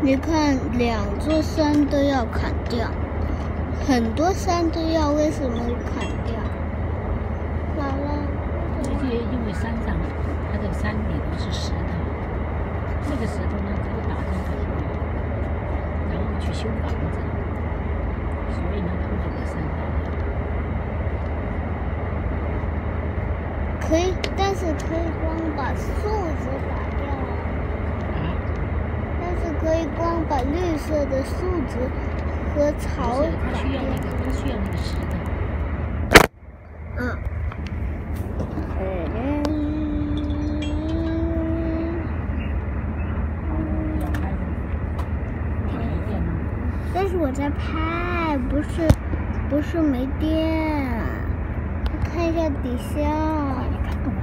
你看，两座山都要砍掉，很多山都要，为什么砍掉？姥姥，这些因为山上它的山里都是石头，这个石头呢可以打成土，然后去修房子，所以呢他们就把山打可以，但是可以光把树枝打掉啊。啊，但是可以光把绿色的树枝和草它需要那。个，它需要那个石头。嗯。要拍的，没电了。但是我在拍，不是不是没电。看一下底下。你看干嘛？